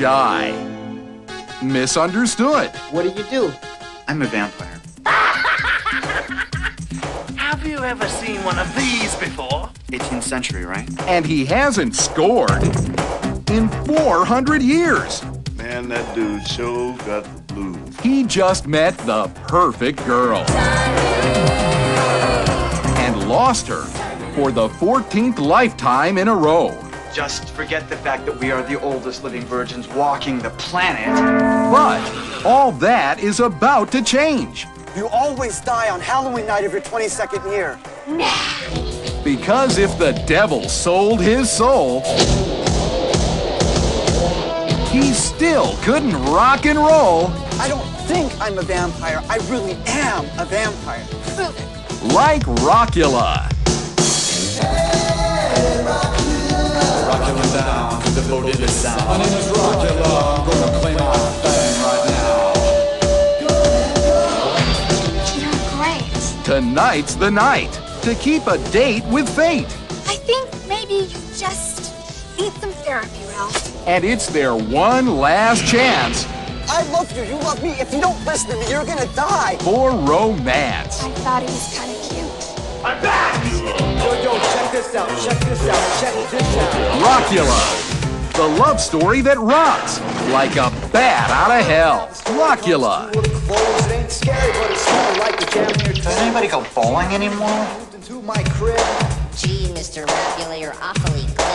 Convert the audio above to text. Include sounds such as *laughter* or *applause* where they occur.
shy, misunderstood. What do you do? I'm a vampire. *laughs* Have you ever seen one of these before? 18th century, right? And he hasn't scored in 400 years. Man, that dude sure got the blues. He just met the perfect girl and lost her for the 14th lifetime in a row. Just forget the fact that we are the oldest living virgins walking the planet. But all that is about to change You always die on Halloween night of your 22nd year. because if the devil sold his soul, he still couldn't rock and roll I don't think I'm a vampire. I really am a vampire. like Rockula. You're great. Tonight's the night to keep a date with fate. I think maybe you just need some therapy, Ralph. And it's their one last chance I love you. You love me. If you don't listen to me, you're gonna die. for romance. I thought he was kind of cute. I'm back! Yo, yo, check this out. Check this out. Check this out. Rockula, the love story that rocks like a bat out of hell. Rockula. Ain't scary, but it's kinda like the jam in your Does anybody go bowling anymore? Into my crib. Gee, Mr. Rapula, you're awfully glib.